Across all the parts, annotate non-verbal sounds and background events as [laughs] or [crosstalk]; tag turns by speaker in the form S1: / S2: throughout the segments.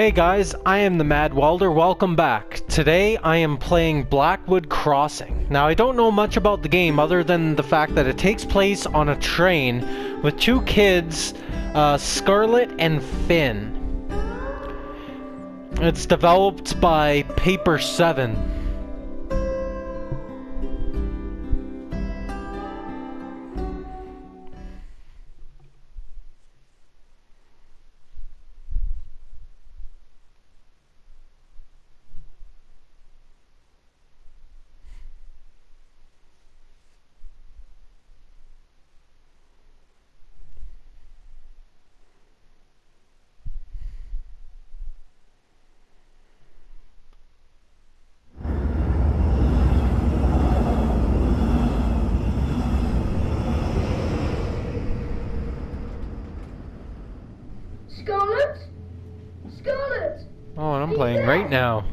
S1: Hey guys, I am the Mad Welder. Welcome back. Today I am playing Blackwood Crossing. Now I don't know much about the game other than the fact that it takes place on a train with two kids, uh, Scarlet and Finn. It's developed by Paper 7. Now.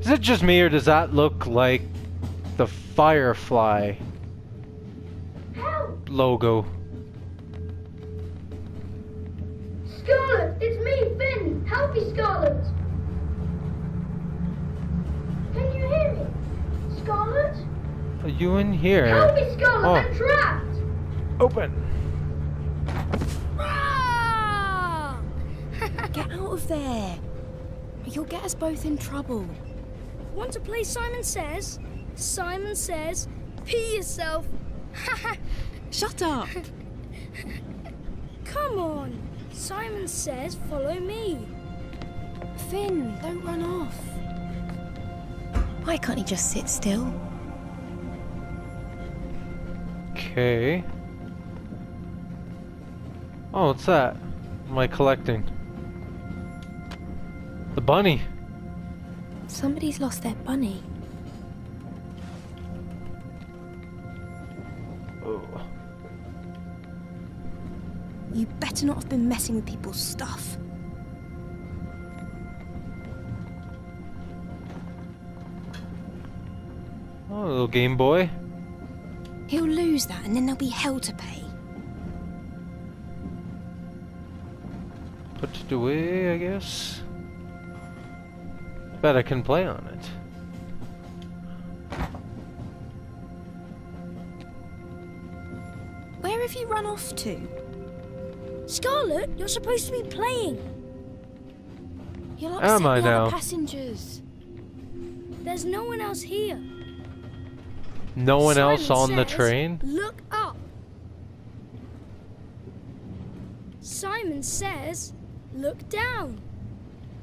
S1: Is it just me or does that look like the Firefly
S2: Help!
S1: logo?
S2: Scarlet! It's me, Finn! Help me, Scarlet! Can you hear me? Scarlet?
S1: Are you in here?
S2: Help me, Scarlet!
S1: Oh.
S2: I'm trapped!
S1: Open.
S3: There. You'll get us both in trouble.
S4: Want to play Simon Says? Simon Says, pee yourself. [laughs]
S3: Shut up. [laughs]
S4: Come on. Simon Says, follow me.
S3: Finn, don't run off. Why can't he just sit still?
S1: Okay. Oh, what's that? What am I collecting? The bunny.
S3: Somebody's lost their bunny.
S1: Oh.
S3: You better not have been messing with people's stuff.
S1: Oh, little Game Boy.
S3: He'll lose that and then there'll be hell to pay.
S1: Put it away, I guess. Bet I can play on it.
S3: Where have you run off to?
S4: Scarlet, you're supposed to be playing.
S3: You'll
S1: Am I
S3: the
S1: now?
S3: passengers.
S4: There's no one else here.
S1: No one else
S4: Simon
S1: on the train?
S4: Look up. Simon says, look down.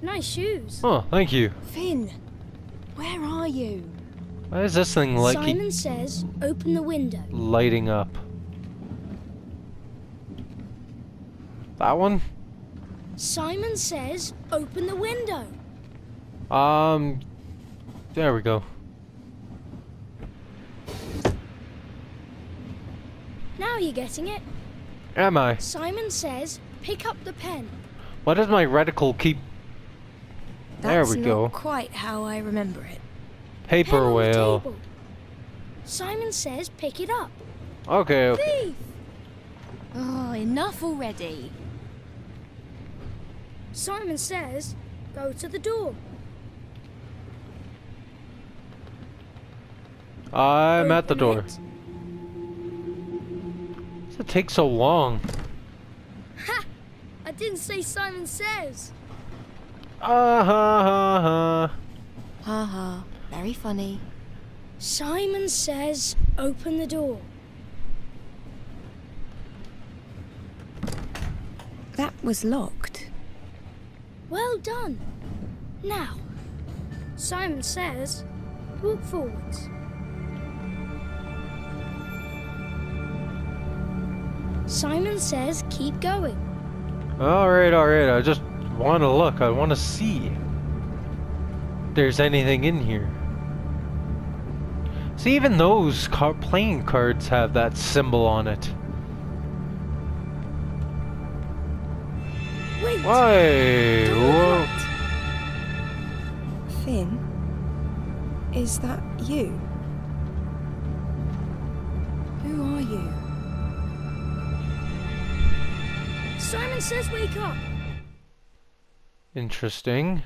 S4: Nice shoes.
S1: Oh, thank you.
S3: Finn, where are you?
S1: Why is this thing like
S4: Simon says, open the window.
S1: lighting up? That one?
S4: Simon says, open the window.
S1: Um, there we go.
S4: Now you're getting it.
S1: Am I?
S4: Simon says, pick up the pen.
S1: Why does my reticle keep... There we
S3: not
S1: go.
S3: quite how I remember it.
S1: Paper whale.
S4: Simon says, pick it up.
S1: Okay, okay.
S4: Thief.
S3: Oh, enough already.
S4: Simon says, go to the door.
S1: I'm at the door.
S4: it.
S1: Does it take so long?
S4: Ha! I didn't say Simon says.
S1: Ah ha ha ha.
S3: Ha ha. Very funny.
S4: Simon says, open the door.
S3: That was locked.
S4: Well done. Now, Simon says, walk forwards. Simon says, keep going.
S1: Alright, alright, I just want to look, I want to see if there's anything in here. See, even those car playing cards have that symbol on it.
S4: Wait.
S1: Why? Whoa.
S3: Finn, is that you? Who are you?
S4: Simon says wake up.
S1: Interesting.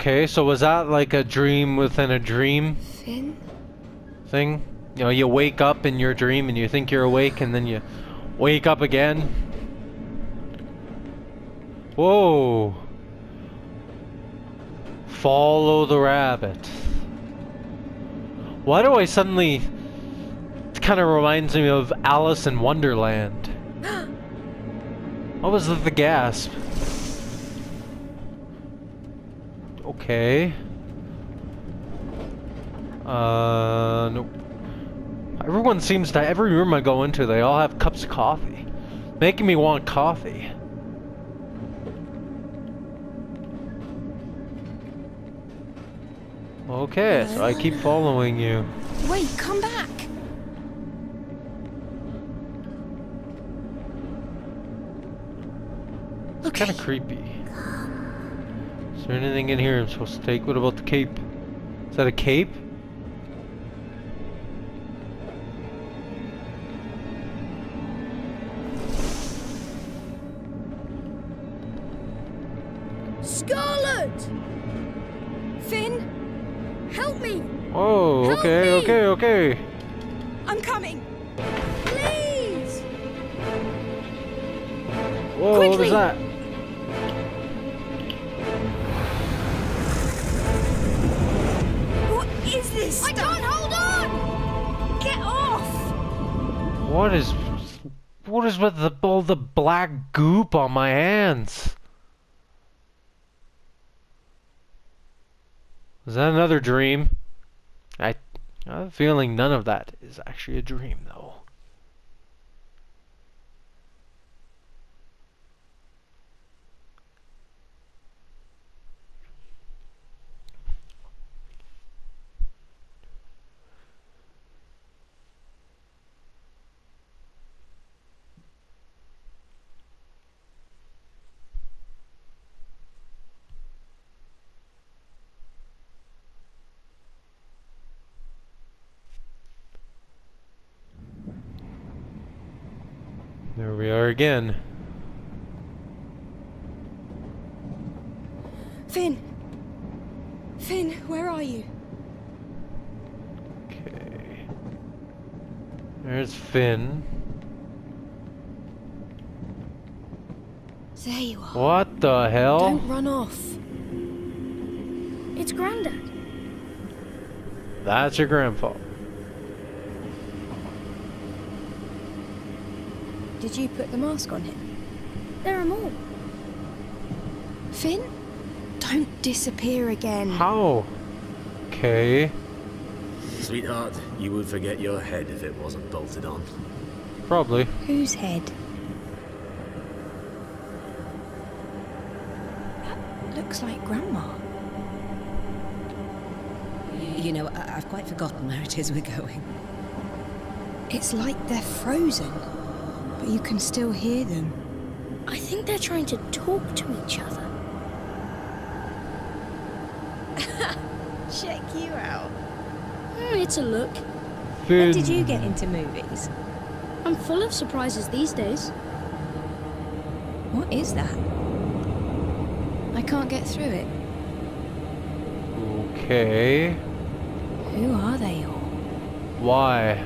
S1: Okay, so was that like a dream within a dream
S3: Finn?
S1: thing? You know, you wake up in your dream and you think you're awake and then you wake up again? Whoa. Follow the rabbit. Why do I suddenly... It kind of reminds me of Alice in Wonderland. [gasps] What was the, the gasp? Okay. Uh, nope. Everyone seems to, every room I go into, they all have cups of coffee. Making me want coffee. Okay, so I keep following you.
S3: Wait, come back!
S1: It's kind of creepy. There anything in here I'm supposed to take? What about the cape? Is that a cape? Black goop on my hands? Is that another dream? I, I have a feeling none of that is actually a dream, though. There we are again.
S3: Finn! Finn, where are you?
S1: Okay. There's Finn.
S3: There you are.
S1: What the hell?
S3: Don't run off.
S4: It's Grandad.
S1: That's your grandpa.
S3: Did you put the mask on him?
S4: There are more.
S3: Finn? Don't disappear again.
S1: How? Okay.
S5: Sweetheart, you would forget your head if it wasn't bolted on.
S1: Probably.
S3: Whose head? That looks like Grandma.
S6: You know, I- I've quite forgotten where it is we're going.
S3: It's like they're frozen, but you can still hear them.
S4: I think they're trying to talk to each other. [laughs]
S6: Check you out.
S4: Hmm, it's a look.
S1: Finn.
S6: When did you get into movies?
S4: I'm full of surprises these days.
S3: What is that? I can't get through it.
S1: Okay.
S3: Who are they all?
S1: Why?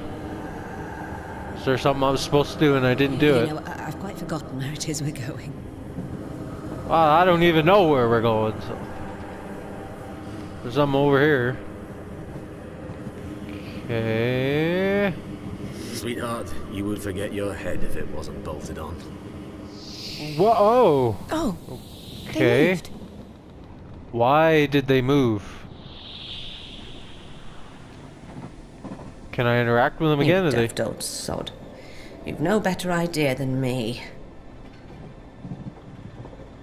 S1: Is there something I was supposed to do and I didn't do
S6: you
S1: it?
S6: know, I- I've quite forgotten where it is we're going.
S1: Well, I don't even know where we're going, so. There's something over here. Okay.
S5: Sweetheart, you would forget your head if it wasn't bolted on.
S1: Whoa!
S3: Oh, oh
S1: Okay.
S3: they moved.
S1: Why did they move? Can I interact with them again?
S7: You
S1: Are they-
S7: daft old sod. You've no better idea than me.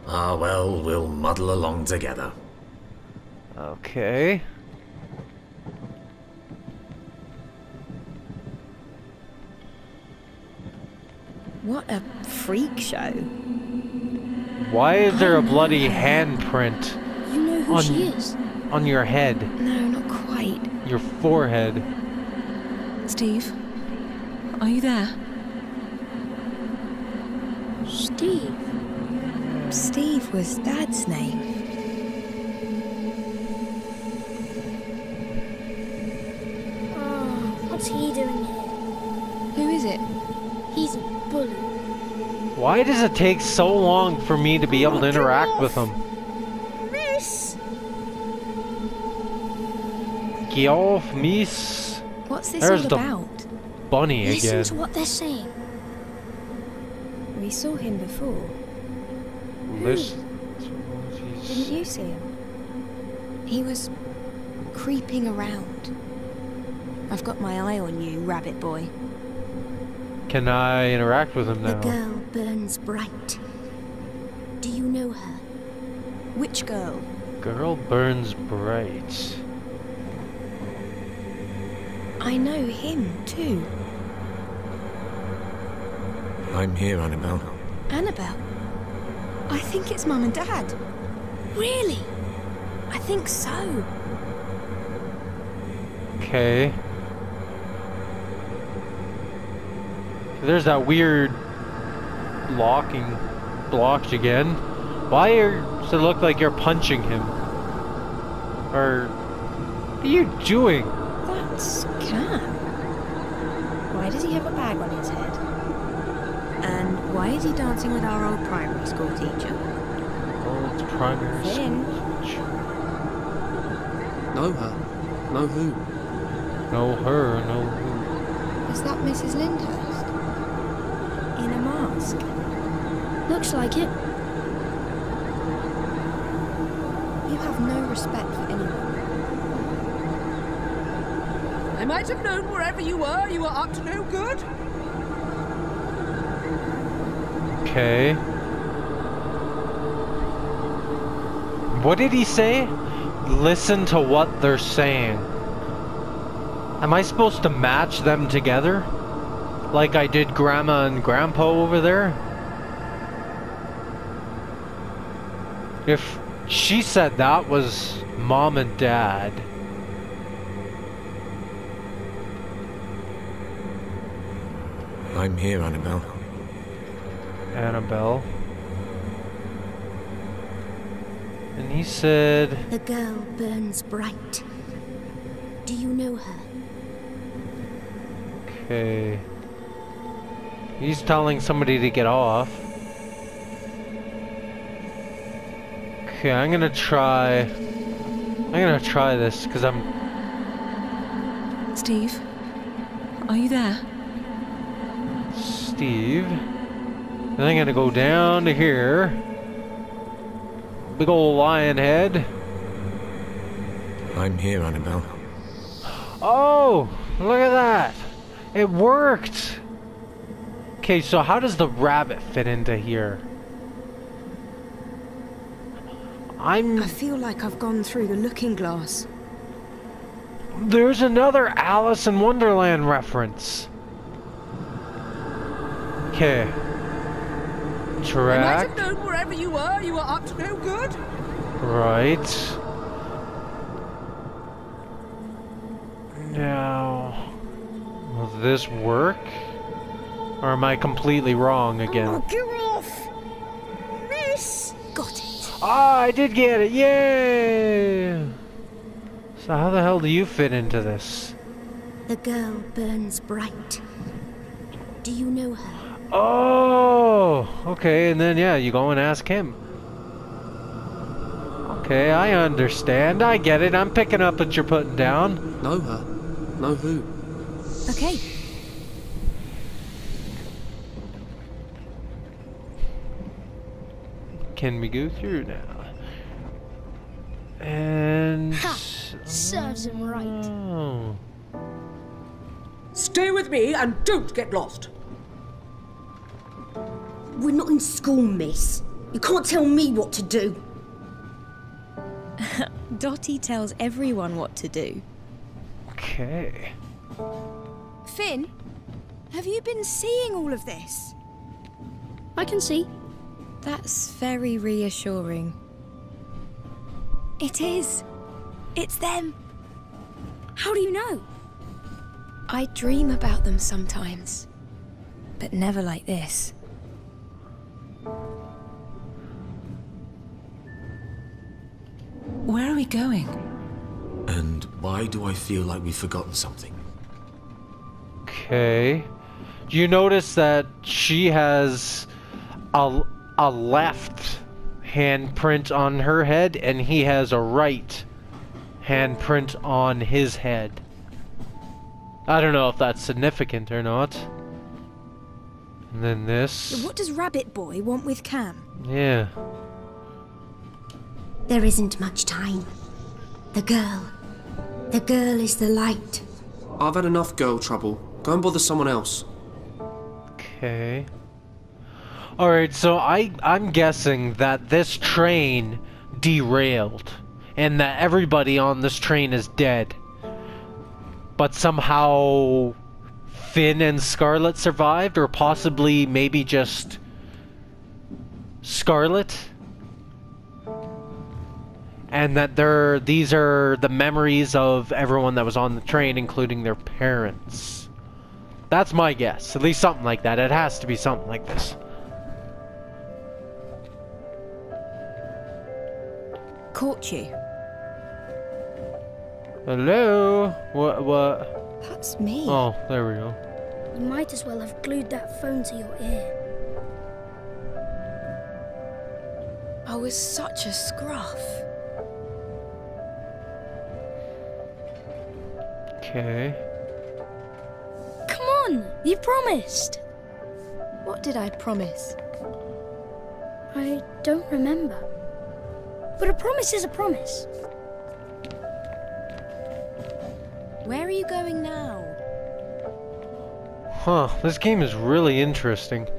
S5: Ah, well, we'll muddle along together.
S1: Okay.
S3: What a freak show.
S1: Why is there a bloody handprint
S4: You know who
S1: On-
S4: she is.
S1: on your head?
S3: No, not quite.
S1: Your forehead?
S6: Steve, are you there?
S4: Steve.
S3: Steve was Dad's name.
S4: Oh, what's he doing here?
S3: Who is it?
S4: He's a bully.
S1: Why does it take so long for me to be able to interact with him?
S4: Miss!
S1: Get off miss
S3: What's this
S1: There's
S3: all
S1: the-
S3: about?
S1: bunny
S4: Listen
S1: again.
S4: to what they're saying.
S3: We saw him before.
S1: This-
S3: Didn't you see him? He was creeping around. I've got my eye on you, rabbit boy.
S1: Can I interact with him now?
S2: The
S1: now?
S2: girl burns bright. Do you know her?
S3: Which girl?
S1: Girl burns bright.
S3: I know him too.
S5: I'm here, Annabelle.
S3: Annabelle. I think it's Mum and Dad.
S4: Really?
S3: I think so.
S1: Okay. There's that weird locking blockage again. Why are, does it look like you're punching him? Or what are you doing?
S3: That's Cam. Why does he have a bag on his head? And why is he dancing with our old primary school teacher?
S1: It's primary
S3: Finn.
S1: school.
S7: Know her? Know who?
S1: No her, no who.
S3: Is that Mrs. Lyndhurst? In a mask?
S4: Looks like it.
S3: You have no respect for anyone.
S8: I might have known wherever you were, you were up to no good.
S1: Okay. What did he say? Listen to what they're saying. Am I supposed to match them together? Like I did Grandma and Grandpa over there? If she said that was Mom and Dad.
S5: I'm here, Annabelle.
S1: Annabelle. And he said,
S2: The girl burns bright. Do you know her?
S1: okay. He's telling somebody to get off. Okay, I'm gonna try. I'm gonna try this because I'm.
S6: Steve, are you there?
S1: Steve. And I'm gonna go down to here. Big old lion head.
S5: I'm here, Annabelle.
S1: Oh, look at that. It worked. Okay, so how does the rabbit fit into here? I'm
S3: I feel like I've gone through the looking glass.
S1: there's another Alice in Wonderland reference. Okay. Track.
S8: I might have known wherever you were, you were up to no good.
S1: Right. Now, will this work? Or am I completely wrong again?
S4: Oh, get off! Miss!
S3: Got it.
S1: Ah, I did get it! Yay! So how the hell do you fit into this?
S2: The girl burns bright. Do you know her?
S1: Oh, okay, and then yeah, you go and ask him. Okay, I understand. I get it. I'm picking up what you're putting down.
S7: Know her? Know who?
S3: Okay.
S1: Can we go through now? And
S4: Ha! Serves him right.
S1: Oh.
S8: Stay with me and don't get lost.
S2: We're not in school, miss. You can't tell me what to do. [laughs]
S3: Dottie tells everyone what to do.
S1: Okay.
S3: Finn, have you been seeing all of this?
S4: I can see.
S3: That's very reassuring. It is. It's them.
S4: How do you know?
S3: I dream about them sometimes, but never like this.
S6: Where are we going?
S5: And why do I feel like we've forgotten something?
S1: Okay. Do you notice that she has a, a left handprint on her head and he has a right handprint on his head? I don't know if that's significant or not. And then this.
S3: What does Rabbit Boy want with Cam?
S1: Yeah.
S2: There isn't much time. The girl. The girl is the light.
S7: I've had enough girl trouble. Go and bother someone else.
S1: Okay. Alright, so I I'm guessing that this train derailed and that everybody on this train is dead. But somehow Finn and Scarlet survived or possibly maybe just Scarlet and that they're these are the memories of everyone that was on the train including their parents. That's my guess. At least something like that. It has to be something like this.
S3: Caught you.
S1: Hello? What what?
S3: That's me.
S1: Oh, there we go.
S4: You might as well have glued that phone to your ear.
S3: I was such a scruff.
S1: Okay.
S4: Come on, you promised.
S3: What did I promise?
S4: I don't remember. But a promise is a promise.
S3: Where are you going now?
S1: Huh, this game is really interesting.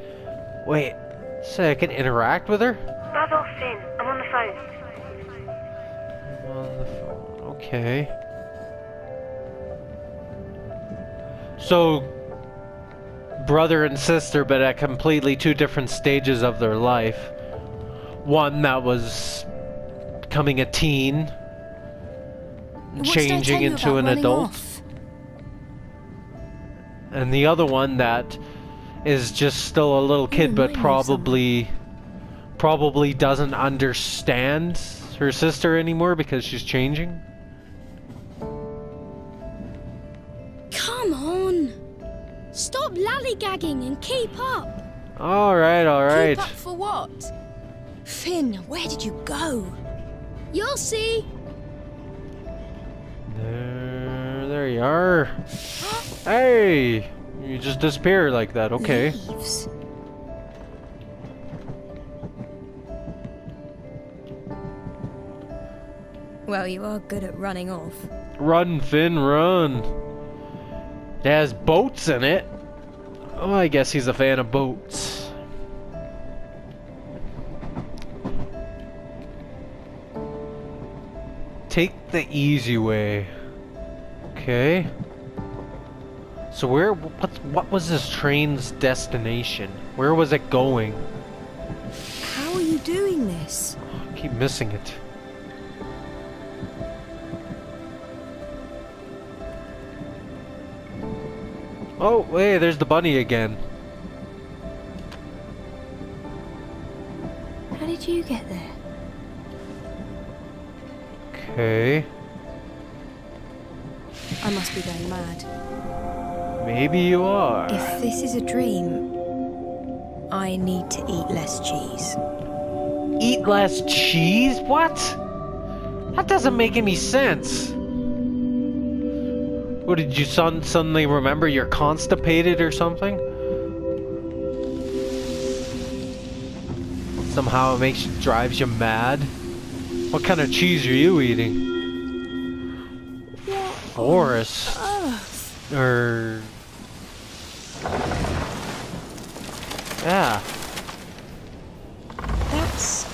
S1: Wait, so I can interact with her?
S9: Buzz off, Finn. I'm on the phone.
S1: On the phone. Okay. So, brother and sister, but at completely two different stages of their life. One that was becoming a teen,
S3: What did I tell
S1: changing into an adult.
S3: off?
S1: and the other one that is just still a little kid but
S3: remind me of someone.
S1: probably probably doesn't understand her sister anymore because she's changing
S4: lollygagging and keep up.
S1: all right all right
S3: Keep up for what? Finn, where did you go?
S4: You'll see.
S1: there there you are [gasps] hey you just disappear like that okay
S3: Leaves. Well, you are good at running off.
S1: run finn run it has boats in it oh i guess he's a fan of boats Take the easy way. Okay. So where what what was this train's destination? Where was it going?
S3: How are you doing this?
S1: I keep missing it. Oh, hey, there's the bunny again.
S3: How did you get there?
S1: Okay.
S3: I must be going mad.
S1: Maybe you are.
S3: If this is a dream, I need to eat less cheese.
S1: Eat less cheese? What? That doesn't make any sense. What did you son suddenly remember you're constipated or something? Somehow it makes you, drives you mad. What kind of cheese are you eating? Boris. Or yeah.
S3: That's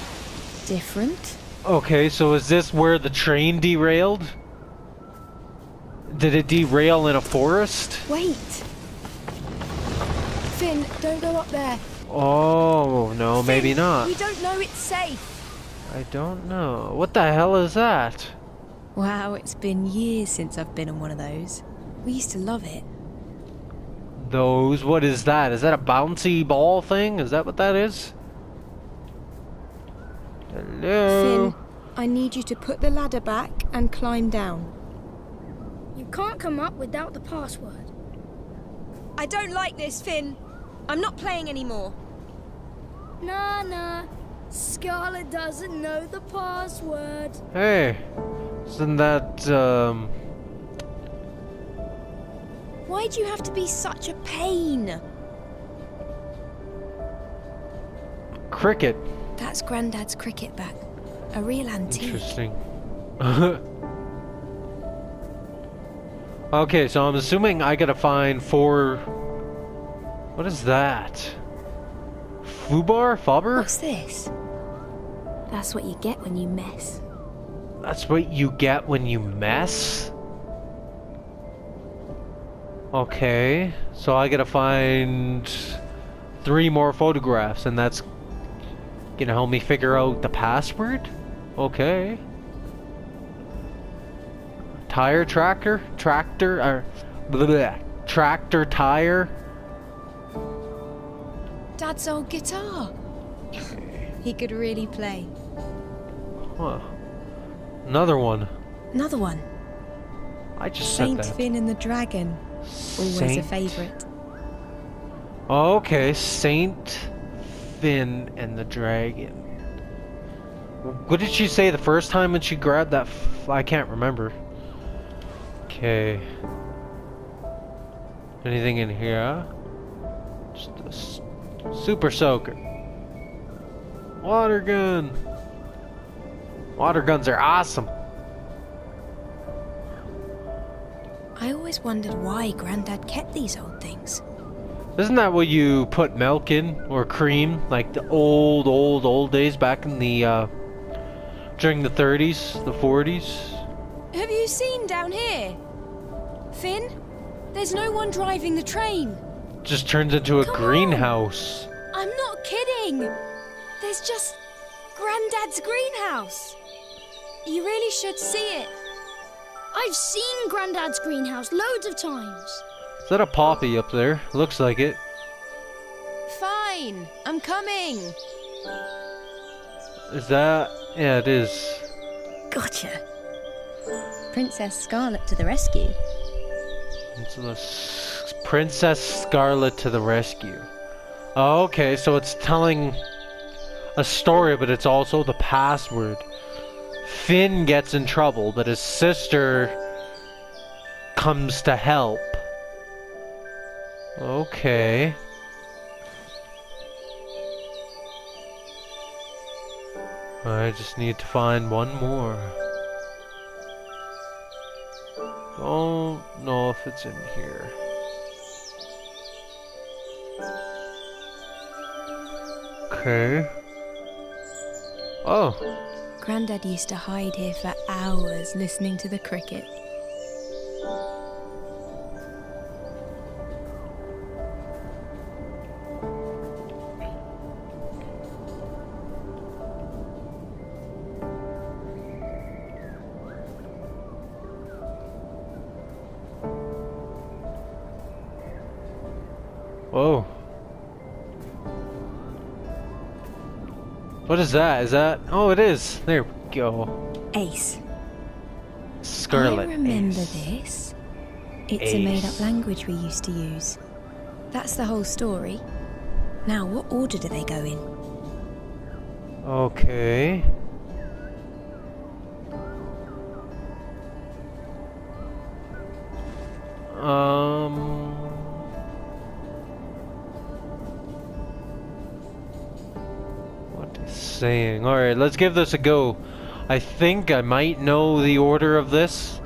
S3: different.
S1: Okay, so is this where the train derailed? Did it derail in a forest?
S3: Wait! Finn, don't go up there.
S1: Oh, no, maybe not.
S3: We don't know it's safe.
S1: I don't know. What the hell is that?
S3: Wow, it's been years since I've been on one of those. We used to love it.
S1: Those, what is that? Is that a bouncy ball thing? Is that what that is? Hello?
S3: Finn, I need you to put the ladder back and climb down.
S4: You can't come up without the password.
S3: I don't like this, Finn. I'm not playing anymore.
S4: Nah, nah. Scarlet doesn't know the password.
S1: Hey, isn't that, um...
S3: Why do you have to be such a pain?
S1: Cricket.
S3: That's Grandad's cricket bat. A real antique.
S1: Interesting. [laughs] okay, so I'm assuming I gotta find four... What is that? Fubar? Fubber?
S3: What's this? That's what you get when you mess.
S1: That's what you get when you mess? Okay, so I gotta find three more photographs, and that's gonna help me figure out the password? Okay. Tire tractor? Tractor? Or, blah, blah, blah. Tractor tire?
S3: Dad's old guitar. he could really play.
S1: Huh. Another one.
S3: Another one.
S1: I just
S3: Saint
S1: said that.
S3: Finn and the Dragon. Always a favourite.
S1: Okay, Saint Finn and the Dragon. What did she say the first time when she grabbed that? F I can't remember. Okay. Anything in here? Just a s- super soaker. Water gun. Water guns are awesome.
S3: I always wondered why Granddad kept these old things.
S1: Isn't that what you put milk in or cream like the old, old, old days back in the uh, during the 30s, the 40s?
S3: Have you seen down here? Finn? There's no one driving the train.
S1: Just turns into a
S3: Come on.
S1: greenhouse.
S3: I'm not kidding. There's just Granddad's greenhouse. You really should see it.
S4: I've seen Granddad's greenhouse loads of times.
S1: Is that a poppy up there? Looks like it.
S3: Fine, I'm coming.
S1: Is that? Yeah, it is.
S3: Gotcha. Princess Scarlet to the rescue.
S1: Princess Scarlet to the rescue. Oh, okay, so it's telling a story, but it's also the password. Finn gets in trouble, but his sister comes to help. Okay. I just need to find one more. Don't know if it's in here. Okay. Oh,
S3: Grandad used to hide here for hours listening to the cricket.
S1: What is that? Is that? Oh, it is. There we go.
S3: Ace.
S1: Scarlet.
S3: I remember
S1: Ace.
S3: this. It's a made up language we used to use. That's the whole story. Now, what order do they go in?
S1: Okay. Alright, let's give this a go. I think I might know the order of this.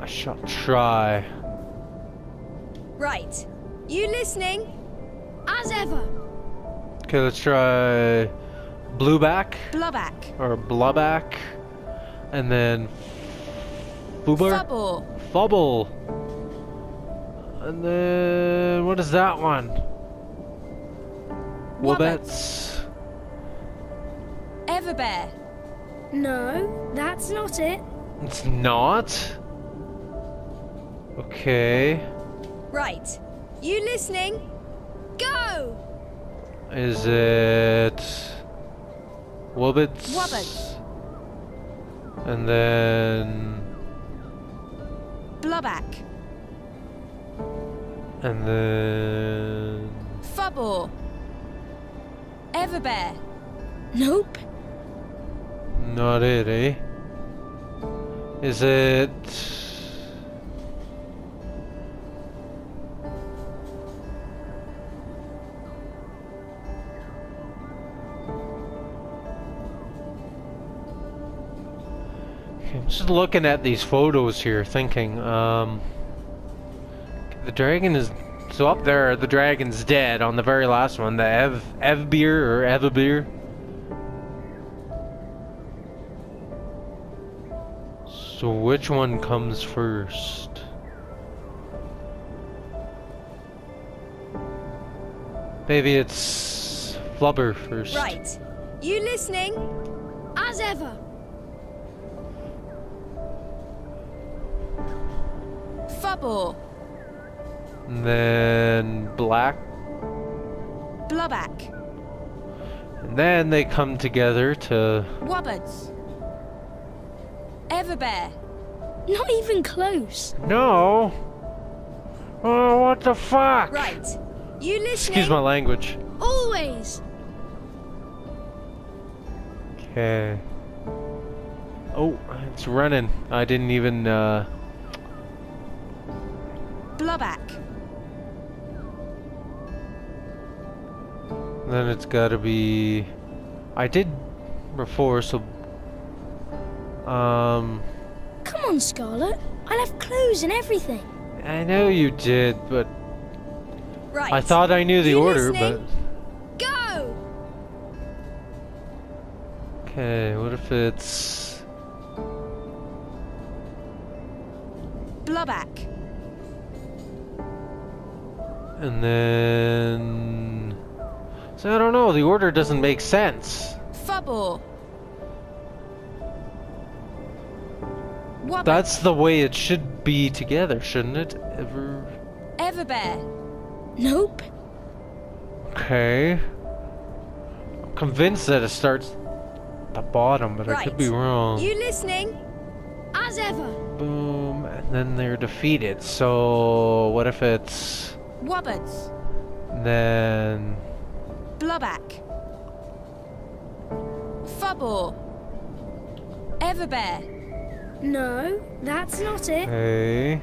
S1: I shall try.
S3: Right. You listening?
S4: As ever.
S1: Okay, let's try blueback
S3: Blubback.
S1: or blubback, and then boober,
S3: Fubble.
S1: fubble, and then what is that one? Wobbets.
S3: Everbear.
S4: No, that's not it.
S1: It's not. Okay.
S3: Right. You listening? Go!
S1: Is it Wobbits?
S3: Wobbits.
S1: And then
S3: Blubback.
S1: and then
S3: Fubble. Everbear.
S4: Nope.
S1: not it, eh? Is it I'm just looking at these photos here, thinking, um, the dragon is so up there. The dragon's dead on the very last one, the Ev Evbeer or Evabir. So which one comes first? Maybe it's Flubber first.
S3: Right. You listening?
S4: As ever.
S3: Fubble.
S1: And then Black.
S3: Blubback.
S1: And then they come together to.
S3: Wobbits. Everbear.
S4: Not even close.
S1: No! Oh, what the fuck?
S3: Right. You listening?
S1: Excuse my language.
S4: Always.
S1: Okay. Oh, it's running. I didn't even, uh.
S3: Blubback.
S1: Then it's gotta be. I did before, so. Um.
S4: Come on, Scarlet. I left clues and everything.
S1: I know you did, but
S3: Right.
S1: I thought I knew the
S3: You
S1: order,
S3: listening? Go!
S1: Okay, what if it's.
S3: Blubback.
S1: And then. So I don't know, the order doesn't make sense.
S3: Fubble. Wobbit.
S1: That's the way it should be together, shouldn't it? Ever.
S3: Everbear.
S4: Nope.
S1: Okay. I'm convinced that it starts at the bottom, but I could be wrong.
S3: You listening?
S4: As ever.
S1: Boom, and then they're defeated. So what if it's
S3: Wobbits.
S1: then
S3: Blubback. Fubble. Everbear.
S4: No, that's not it.
S1: okay?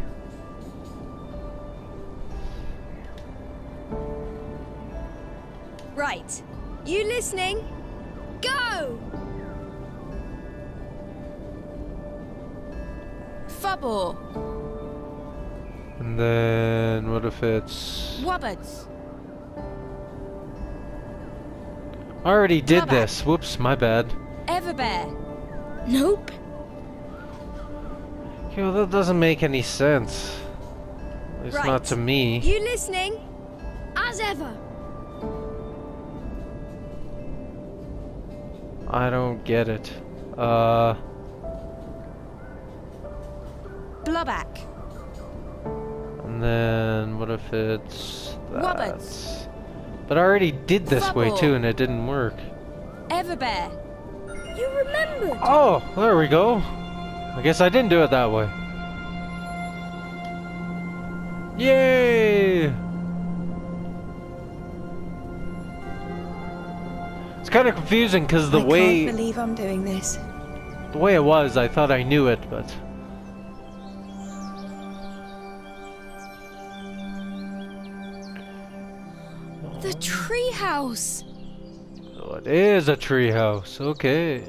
S3: Right. You listening? Go! Fubble.
S1: And then what if it's
S3: Wobbits.
S1: I already did this. Whoops, my bad.
S3: Everbear.
S4: Nope.
S1: Yo, that doesn't make any sense. It's not to me.
S3: You listening?
S4: As ever.
S1: I don't get it. Uh,
S3: Blubback.
S1: and then what if it's that?
S3: Wobbits.
S1: But I already did this way too, and it didn't work.
S3: Everbear.
S4: You remembered.
S1: Oh, there we go. I guess I didn't do it that way. Yay! It's kind of confusing because the
S3: I
S1: way
S3: can't believe I'm doing this.
S1: the way it was, I thought I knew it, but oh, it is a treehouse. Okay.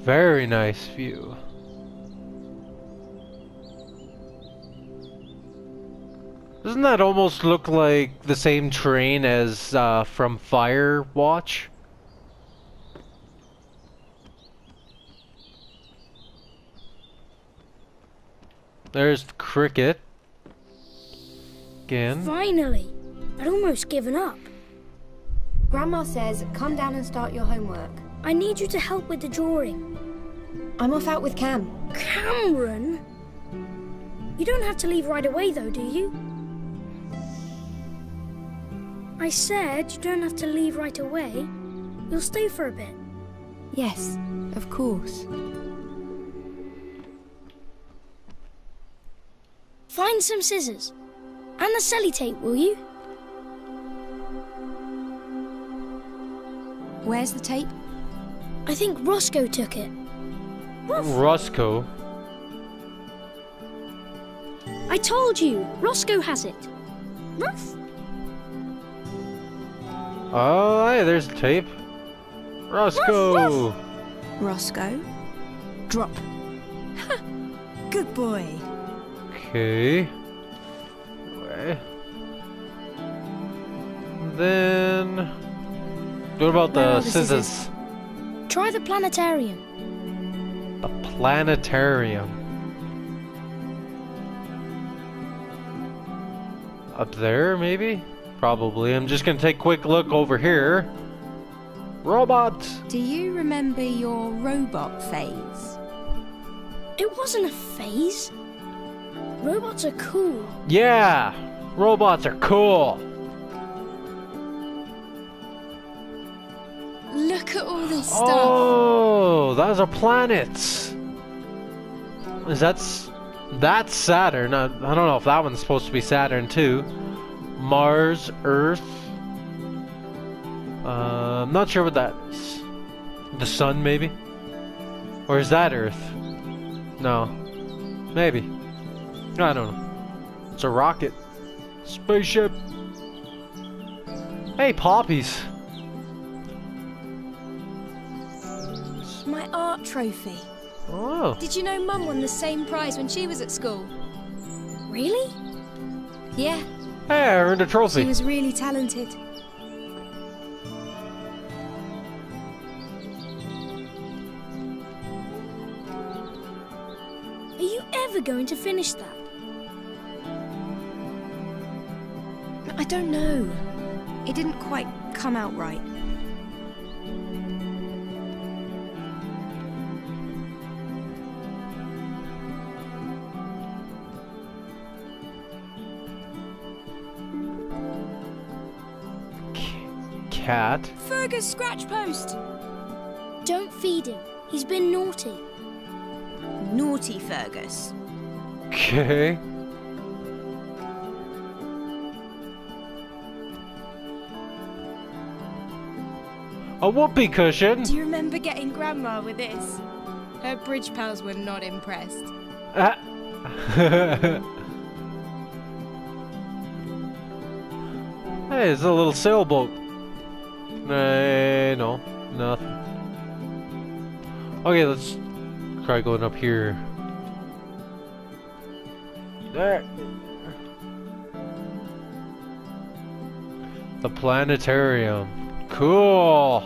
S1: Very nice view. Doesn't that almost look like the same train as uh, from Firewatch? There's the cricket. Again.
S4: Finally! I'd almost given up.
S3: Grandma says, come down and start your homework.
S4: I need you to help with the drawing.
S3: I'm off out with Cam.
S4: Cameron? You don't have to leave right away, though, do you? I said you don't have to leave right away. You'll stay for a bit.
S3: Yes, of course.
S4: Find some scissors. And the celly tape, will you?
S3: Where's the tape?
S4: I think Roscoe took it.
S1: Roscoe.
S4: I told you! Roscoe has it. Ruff?
S1: Oh, hey, there's the tape. Roscoe.
S3: Roscoe. Drop. [laughs] Good boy.
S1: Okay. Then. What about the
S3: scissors?
S1: scissors?
S4: Try the planetarium.
S1: The planetarium. Up there, maybe? Probably. I'm just gonna take a quick look over here. Robot!
S3: Do you remember your robot phase?
S4: It wasn't a phase. Robots are cool.
S1: Yeah! Robots are cool!
S3: Look at all this stuff.
S1: Oh, those are planets. Is that's that's Saturn? I, I don't know if that one's supposed to be Saturn too. Mars, Earth. Uh, I'm not sure what that is. The Sun, maybe, or is that Earth? No, maybe. I don't know. It's a rocket, spaceship. Hey, poppies.
S3: My art trophy.
S1: Oh.
S3: Did you know Mum won the same prize when she was at school?
S4: Really?
S3: Yeah,
S1: Hey, I earned a trophy.
S3: she was really talented.
S4: Are you ever going to finish that?
S3: I don't know. It didn't quite come out right.
S1: Cat.
S3: Fergus Scratch Post!
S4: Don't feed him. He's been naughty.
S3: Naughty Fergus.
S1: Okay. A whoopee cushion.
S3: Do you remember getting Grandma with this? Her bridge pals were not impressed.
S1: Ah. [laughs] hey, it's a little sailboat. No, nothing. Okay, let's try going up here. There. The planetarium. Cool.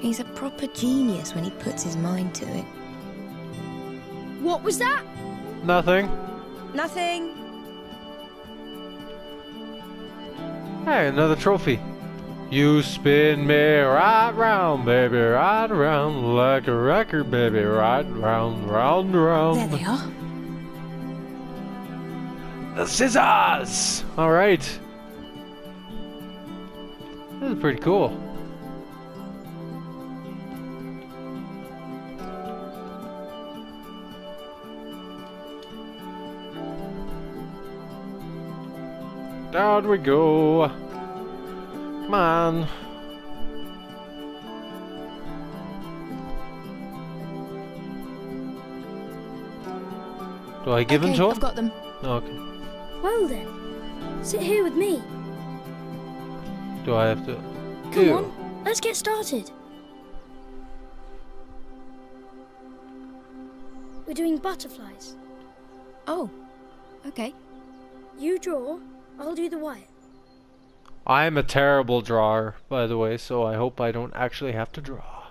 S3: He's a proper genius when he puts his mind to it.
S4: What was that?
S1: Nothing.
S3: Nothing.
S1: Hey, another trophy. You spin me right round, baby, right around like a record, baby, right round, round, round.
S3: There they are.
S1: The scissors! Alright. This is pretty cool. Down we go. Come on. Do I give
S3: okay,
S1: him to
S3: I've got them.
S1: Oh, Okay.
S4: Well then, sit here with me.
S1: Do I have to?
S4: Come
S1: Ew.
S4: on, Let's get started. We're doing butterflies.
S3: Oh, okay.
S4: You draw, I'll do the wire.
S1: I'm a terrible drawer, by the way, so I hope I don't actually have to draw.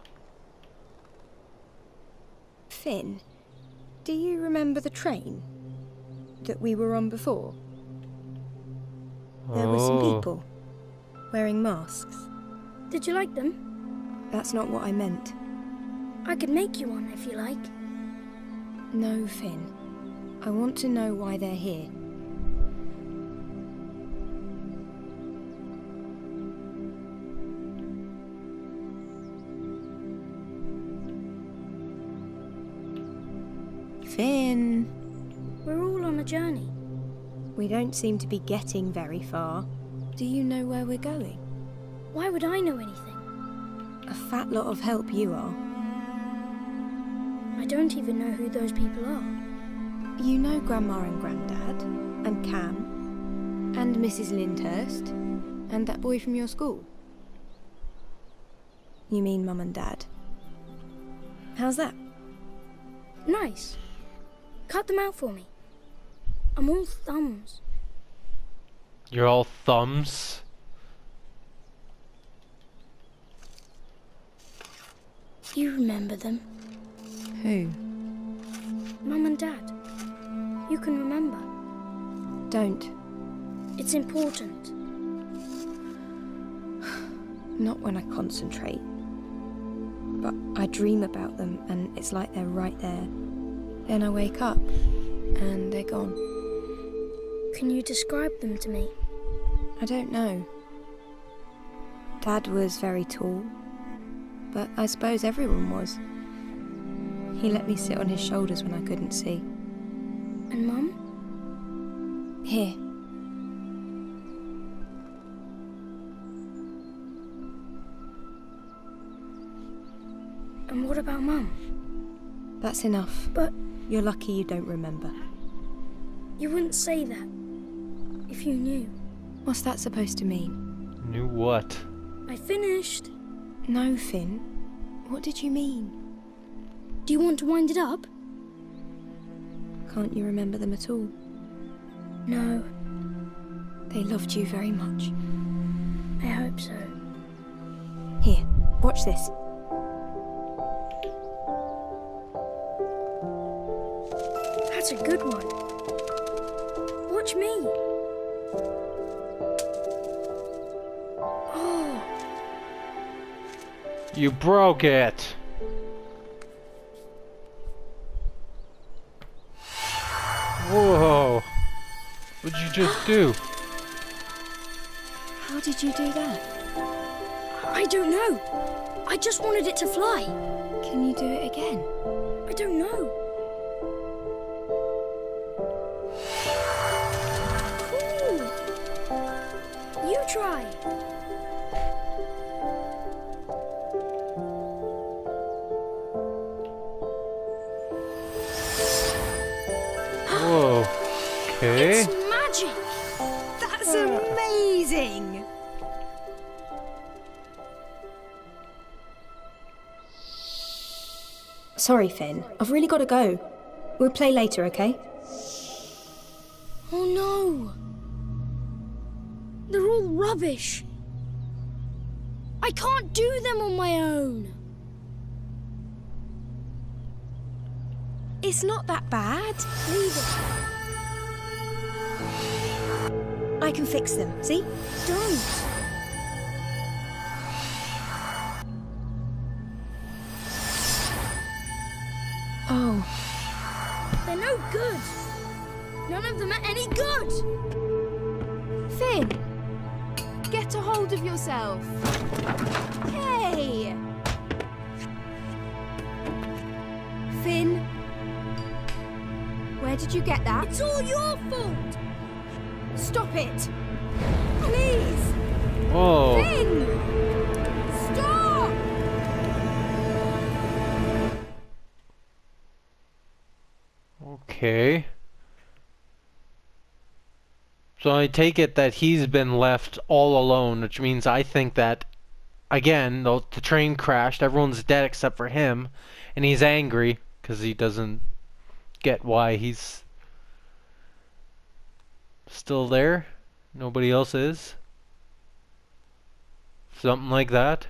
S3: Finn, do you remember the train that we were on before? There were some
S1: Oh.
S3: people wearing masks.
S4: Did you like them?
S3: That's not what I meant.
S4: I could make you one if you like.
S3: No, Finn. I want to know why they're here. Finn,
S4: We're all on a journey.
S3: we don't seem to be getting very far. Do you know where we're going?
S4: Why would I know anything?
S3: A fat lot of help you are.
S4: I don't even know who those people are.
S3: You know Grandma and Granddad, and Cam, and Mrs. Lyndhurst, and that boy from your school. You mean Mum and Dad? How's that?
S4: Nice. Cut them out for me. I'm all thumbs.
S1: You're all thumbs.
S4: You remember them.
S3: Who?
S4: Mum and Dad. You can remember.
S3: Don't.
S4: It's important. [sighs]
S3: Not when I concentrate. But I dream about them, and it's like they're right there. Then I wake up, and they're gone.
S4: Can you describe them to me?
S3: I don't know. Dad was very tall, but I suppose everyone was. He let me sit on his shoulders when I couldn't see.
S4: And Mum?
S3: Here.
S4: And what about Mum?
S3: That's enough.
S4: But
S3: You're lucky you don't remember.
S4: you wouldn't say that if you knew.
S3: What's that supposed to mean?
S1: Knew what?
S4: I finished.
S3: No, Finn. What did you mean?
S4: Do you want to wind it up?
S3: Can't you remember them at all?
S4: No,
S3: They loved you very much.
S4: I hope so.
S3: Here, watch this.
S1: You broke it. Whoa. What'd you just do?
S3: How did you do that?
S4: I don't know. I just wanted it to fly.
S3: Can you do it again?
S4: I don't know.
S3: Sorry, Finn. I've really got to go. We'll play later, okay?
S4: Oh no. They're all rubbish. I can't do them on my own.
S3: It's not that bad.
S4: Leave it.
S3: I can fix them, see?
S4: Don't.
S10: Yourself. Hey! Finn! Where did you get that?
S4: It's all your fault.
S10: Stop it! Please!
S1: Whoa.
S10: Finn! Stop!
S1: Okay. So I take it that he's been left all alone, which means I think that again, the, the train crashed. Everyone's dead except for him, and he's angry because he doesn't get why he's still there. Nobody else is. Something like that.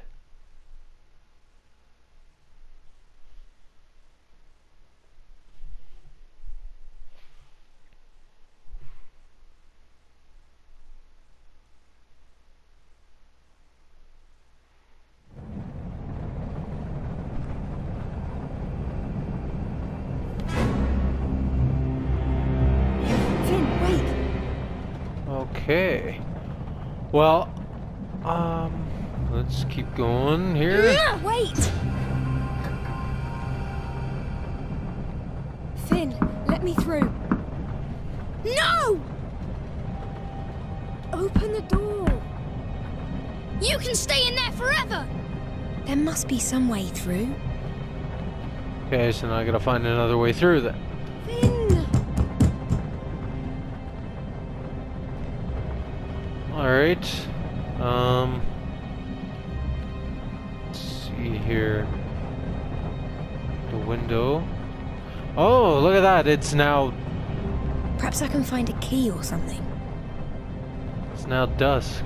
S1: Find another way through then.
S3: Finn!
S1: Alright. Um. Let's see here. The window. Oh, look at that. It's now
S3: Perhaps I can find a key or something.
S1: it's now dusk.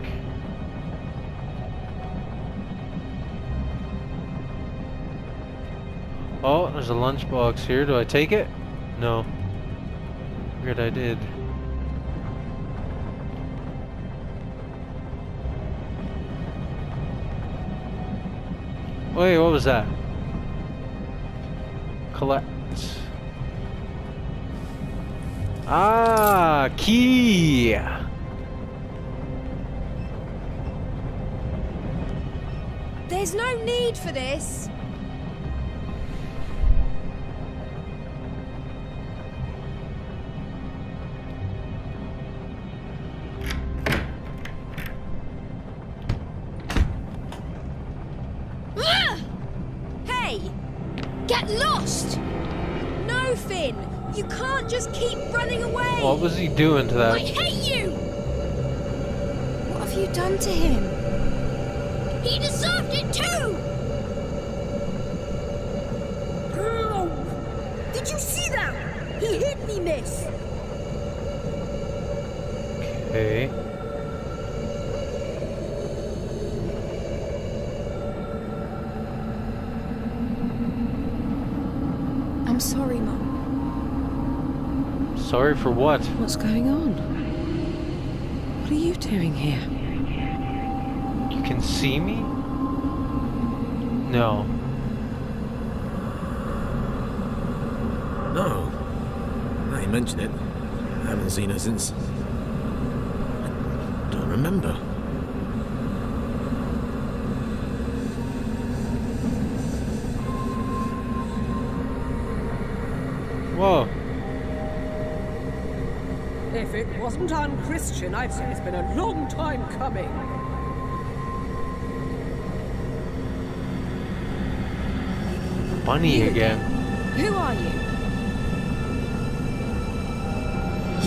S1: Oh, there's a lunchbox here. Do I take it? No. Good, I did. Wait, what was that? Collect. Ah, key.
S10: There's no need for this.
S1: Doing to that?
S6: What's going on? What are you doing here?
S1: You can see me? No.
S5: No. Now you mention it. I haven't seen her since. I don't remember.
S1: Whoa.
S8: If it wasn't unchristian, I'd say it's been a long time coming.
S1: Bunny again.
S3: Who are you?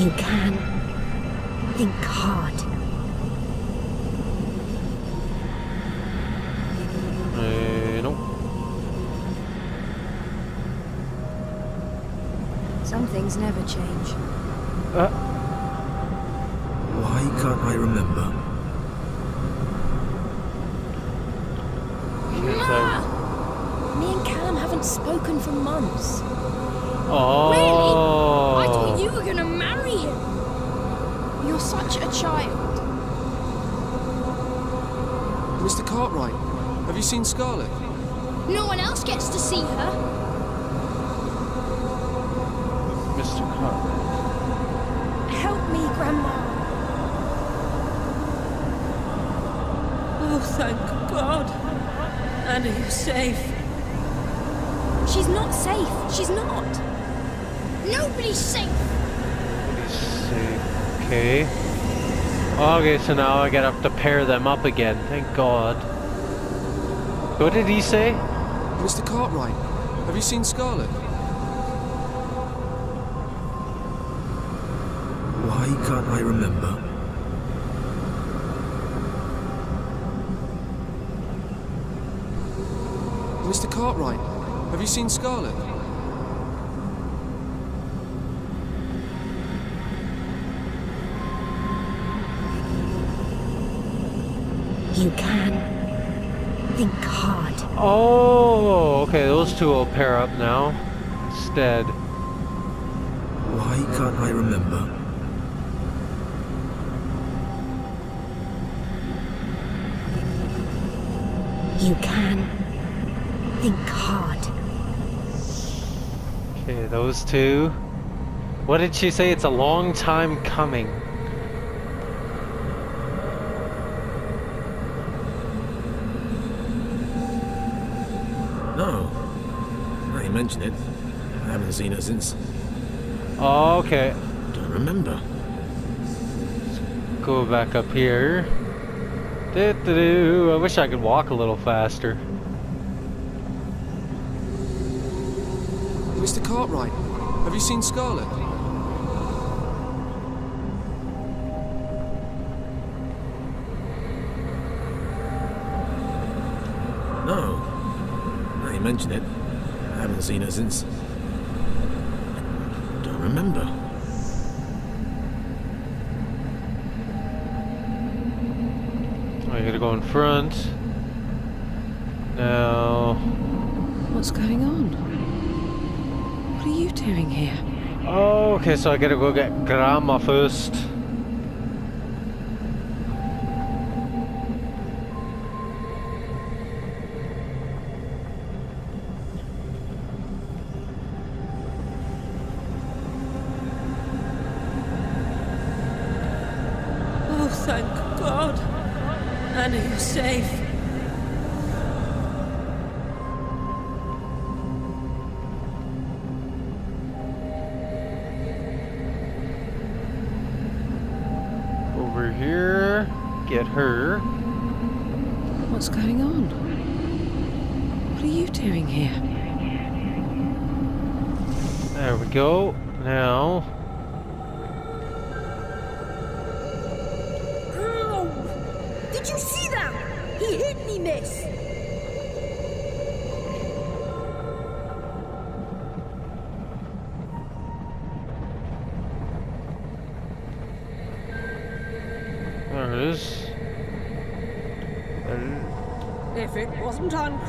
S2: You can. Think hard.
S1: Uh, nope.
S3: Some things never change.
S1: Uh,
S5: Why can't I remember?
S1: can't I-
S3: Me and Callum haven't spoken for months.
S1: Oh.
S4: Really? I thought you were gonna marry him.
S3: You're such a child.
S7: Mr. Cartwright, have you seen Scarlet?
S4: No one else gets to see her.
S1: Mr. Cartwright.
S3: Help me, Grandma.
S8: Oh, thank God. And are safe?
S3: She's not safe. She's not.
S4: Nobody's safe.
S1: Say, okay. Okay, so now I gotta have to pair them up again. Thank God. What did he say?
S7: Mr. Cartwright, have you seen Scarlet?
S5: Why can't I remember?
S8: Mr. Cartwright, have you seen Scarlet?
S11: You can. Think hard.
S1: Oh, okay, those two will pair up now. Instead.
S12: Why can't I remember?
S11: You can. Think hard.
S1: Those two. What did she say? It's a long time coming.
S5: No. Now you mention it. I haven't seen her since.
S1: Oh, okay.
S5: Don't remember.
S1: Go back up here. Do-do-do. I wish I could walk a little faster.
S8: Mr. Cartwright, have you seen Scarlet?
S5: No. Now you mention it. I haven't seen her since. Don't remember.
S1: I gotta go in front. Now.
S13: What's going on? You doing here?
S1: Oh, okay, so I gotta go get Grandma first.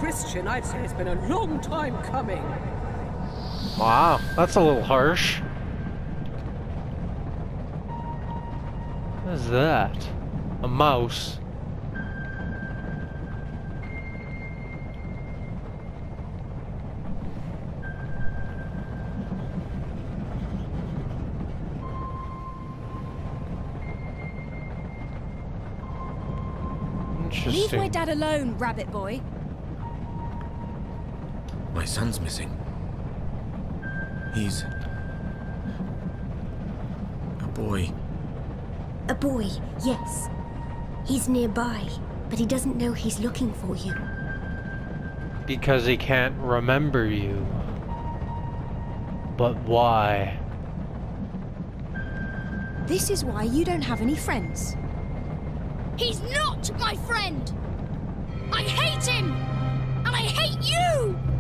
S14: Wasn't I'd say it's been a long time coming.
S1: Wow, that's a little harsh. What is that? A mouse.
S3: Leave my dad alone, rabbit boy.
S5: My son's missing. He's. a boy.
S11: A boy, yes. He's nearby, but he doesn't know he's looking for you.
S1: Because he can't remember you. But why?
S3: This is why you don't have any friends.
S4: He's not my friend! I hate him! And I hate you!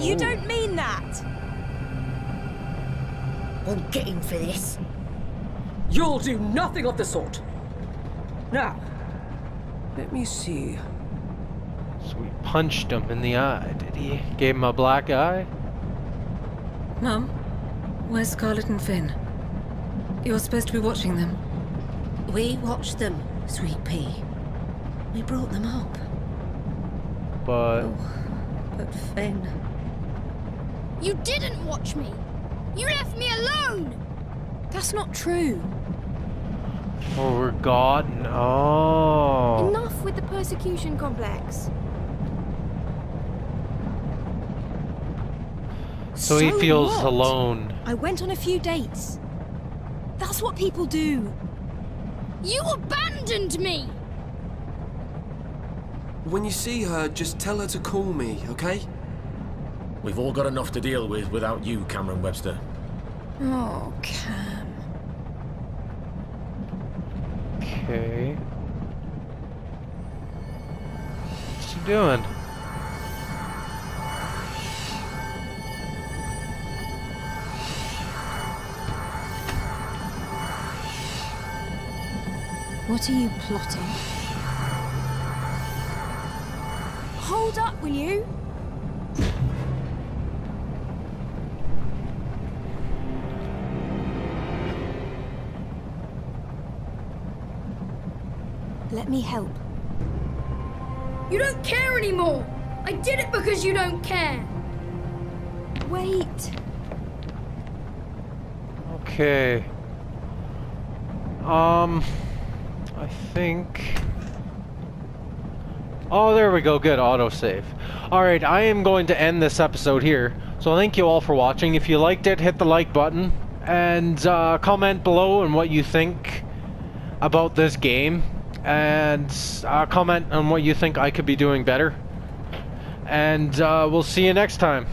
S3: You don't mean that.
S11: We'll get him for this.
S14: You'll do nothing of the sort. Now, let me see.
S1: So we punched him in the eye, did he? Gave him a black eye?
S13: Mum, where's Scarlet and Finn? You're supposed to be watching them.
S6: We watched them, Sweet Pea. We brought them up.
S1: But oh,
S6: But Finn.
S4: You didn't watch me! You left me alone!
S3: That's not true.
S1: forgotten. Oh.
S3: Enough with the persecution complex.
S1: So he feels
S3: what?
S1: alone.
S3: I went on a few dates. That's what people do.
S4: You abandoned me!
S8: When you see her, just tell her to call me, okay?
S5: We've all got enough to deal with without you, Cameron Webster.
S3: Oh, Cam.
S1: Okay. What's she doing?
S3: What are you plotting?
S10: Hold up, will you?
S3: Let me help.
S4: You don't care anymore! I did it because you don't care!
S3: Wait.
S1: Okay. Um, I think. Oh, there we go. Good autosave. All right, I am going to end this episode here. So thank you all for watching. If you liked it, hit the like button and uh, comment below on what you think about this game, and uh, comment on what you think I could be doing better. And uh, we'll see you next time.